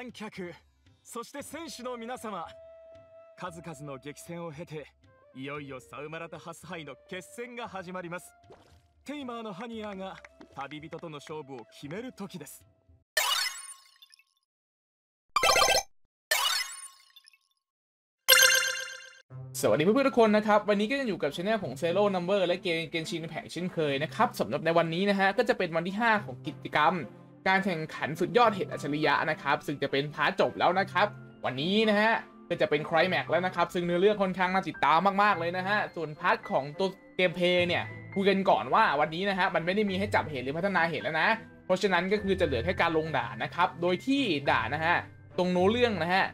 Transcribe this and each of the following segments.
観客そして選手の皆様数々の激戦を経ていよいよサウマラタハス杯の決戦が始まりますテイマーのハニアーが旅人との勝負を決める時ですสวัสดีเพื่อนๆทุกคนนะครับ วันนี้ก็จะอยู่กับช anel ของ Zero Number และเกมเกนชินแผงเช่นเคยนะครับสำหรับในวันนี้นะฮะก็จะเป็นวันที่ 5 ของกิจกรรม การแข่งขันสุดยอดเห็ดอัจฉริยะนะครับ ซึ่งจะเป็น part จบแล้วนะครับ วันนี้นะฮะก็จะเป็นไคลแม็กแล้วนะครับ ซึ่งเนื้อเรื่องค่อนข้างน่าติดตามมากๆเลยนะฮะส่วน part ของตัว gameplay เนี่ยคุยกันก่อนว่าวันนี้นะฮะมันไม่ได้มีให้จับเห็ดหรือพัฒนาเห็ดแล้วนะ เพราะฉะนั้นก็คือจะเหลือแค่การลงด่านนะครับ โดยที่ด่านนะฮะตรงเนื้อเรื่องนะฮะ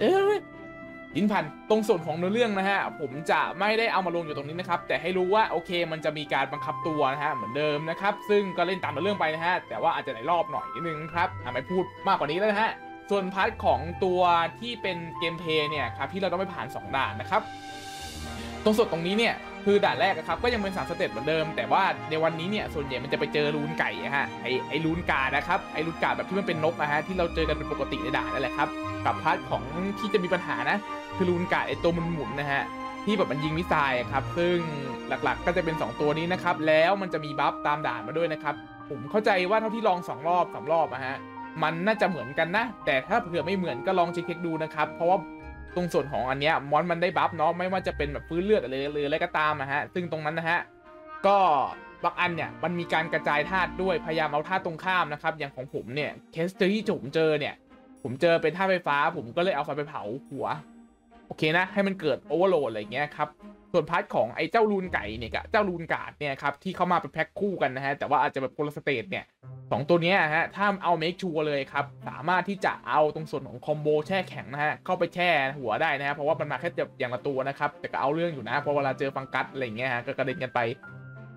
เอ้ย ลิ้นพันตรงส่วนของเนื้อเรื่องนะฮะผมจะไม่ได้เอามาลงอยู่ตรงนี้นะครับแต่ให้รู้ว่าโอเคมันจะมีการบังคับตัวนะฮะเหมือนเดิมนะครับซึ่งก็เล่นตามเนื้อเรื่องไปนะฮะแต่ว่าอาจจะหลายรอบหน่อยนิดนึงครับทำไมพูดมากกว่านี้แล้วนะฮะส่วน part ของตัวที่เป็น gameplay เนี่ยครับที่เราต้องไปผ่าน 2 ด่านนะครับ ตรงส่วนตรงนี้เนี่ย คือด่านแรกครับก็ยังเป็นสาม step เหมือนเดิม แต่ว่าในวันนี้เนี่ยส่วนใหญ่มันจะไปเจอ Ruin ไก่ฮะไอไอ Ruin Guard นะครับไอ Ruin Guard แบบที่มันเป็นนกนะฮะที่เราเจอกันเป็นปกติในด่านนั่นแหละครับกับ part ของที่จะมีปัญหานะคือ Ruin Guard ไอตัวมันหมุนนะฮะที่แบบมันยิง missile ครับซึ่งหลักๆ ก็จะเป็น 2 ตัวนี้นะครับ แล้วมันจะมี buff ตามด่านมาด้วยนะครับ ผมเข้าใจว่าเท่าที่ลอง 2 รอบสามรอบอะฮะมันน่าจะเหมือนกันนะ แต่ถ้าเผื่อไม่เหมือนก็ลองเช็คดูนะครับ เพราะว่า ตรงส่วนของอันเนี้ยมอนมันได้ buff เนาะไม่ว่าจะเป็นแบบฟื้นเลือดอะไรหรืออะไรก็ตามนะฮะซึ่งตรงนั้นนะฮะก็บางอันเนี่ยมันมีการกระจายธาตุด้วยพยายามเอาธาตุตรงข้ามนะครับอย่างของผมเนี่ยเคสที่ผมเจอเนี่ย ผมเจอเป็นธาตุไฟฟ้า ผมก็เลยเอาไฟไปเผาหัวโอเคนะ ให้มันเกิด overload อะไรเงี้ยครับส่วน part ของไอ้เจ้า Ruin ไก่เนี่ยกับเจ้า Ruin Guard เนี่ยครับที่เข้ามาเป็นแพ็คคู่กันนะฮะแต่ว่าอาจจะแบบคนละ stage เนี่ย สองตัวนี้ฮะ ถ้าเอา make sure เลยครับ สามารถที่จะเอาตรงส่วนของ combo แช่แข็งนะฮะ เข้าไปแช่หัวได้นะฮะ เพราะว่ามันมาแค่อย่างละตัวนะครับ แต่ก็เอาเรื่องอยู่นะ เพราะเวลาเจอ Fungus อะไรเงี้ยฮะ ก็กระเด็นกันไป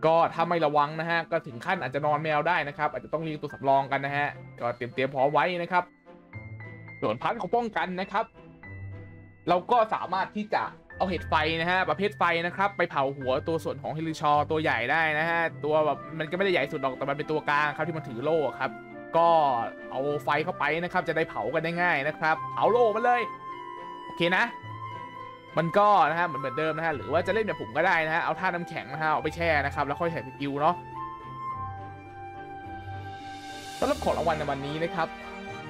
ก็ถ้าไม่ระวังนะฮะ ก็ถึงขั้นอาจจะนอนแมวได้นะครับ อาจจะต้องเรียกตัวสำรองกันนะฮะ ก็เตรียมเตรียมพร้อมไว้นะครับ ส่วนพันของป้องกันนะครับ เราก็สามารถที่จะ เอาเห็ดไฟนะฮะประเภทไฟนะครับไปเผาหัวตัวส่วนของ Hilichurl ตัวใหญ่ได้นะฮะตัวแบบมันก็ไม่ได้ใหญ่สุดหรอกแต่มันเป็นตัวกลางครับที่มันถือโล่ครับก็เอาไฟเข้าไปนะครับจะได้เผากันได้ง่ายนะครับเผาโล่มันเลยโอเคนะ มันก็นะฮะเหมือนเหมือนเดิมนะฮะหรือว่าจะเล่นแบบผมก็ได้นะฮะเอาธาตุน้ำแข็งนะฮะเอาไปแช่นะครับแล้วค่อยใส่สกิลเนาะสำหรับของรางวัลในวันนี้นะครับ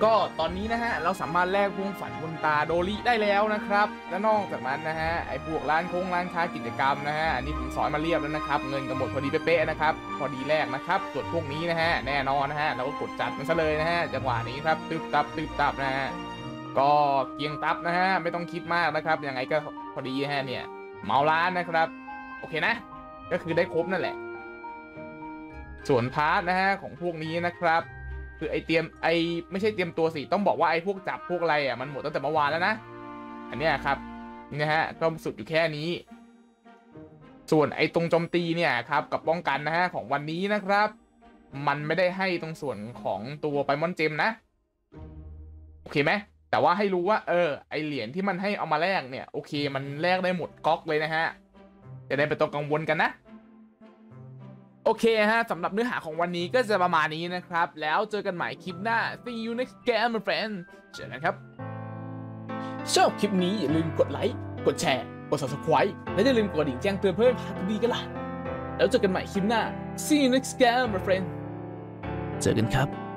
ก็ตอนนี้นะฮะเราสามารถแลกพวงฝันบนตาโดริได้แล้วนะครับ และนอกจากนั้นนะฮะไอ้พวกร้านโค้งร้านค้ากิจกรรมนะฮะอันนี้ผมสอยมาเรียบแล้วนะครับเงินกำหนดพอดีเป๊ะๆนะครับพอดีแรกนะครับส่วนพวกนี้นะฮะแน่นอนนะฮะเราก็กดจัดมันซะเลยนะฮะจังหวะนี้ครับตึบตับตึบตับนะฮะก็เกียงตับนะฮะไม่ต้องคิดมากนะครับยังไงก็พอดีฮะเนี่ยเมาร้านนะครับ โอเคนะ ก็คือได้ครบนั่นแหละ ส่วนพาร์ทนะฮะของพวกนี้นะครับ คือไอเตรียมไอไม่ใช่เตรียมตัวสิต้องบอกว่าไอพวกจับพวกอะไรอะมันหมดตั้งแต่เมื่อวานแล้วนะ อันเนี้ยครับนะฮะก็สุดอยู่แค่นี้ ส่วนไอตรงโจมตีเนี่ยครับกับป้องกันนะฮะของวันนี้นะครับ มันไม่ได้ให้ตรงส่วนของตัวไปมอนเจมนะโอเคไหมแต่ว่าให้รู้ว่าเออไอเหรียญที่มันให้เอามาแลกเนี่ยโอเค มันแลกได้หมดก๊อกเลยนะฮะจะได้ไปต้องกังวลกันนะ โอเคฮะสำหรับเนื้อหาของวันนี้ก็จะประมาณนี้นะครับ แล้วเจอกันใหม่คลิปหน้า see you next game my friend เจอกันครับ ชอบคลิปนี้อย่าลืมกดไลค์กดแชร์กด subscribe และอย่าลืมกดดิ่งแจ้งเตือนเพื่อไม่พลาดคลิปดีกันล่ะ แล้วเจอกันใหม่คลิปหน้า see you next game my friend เจอกันครับ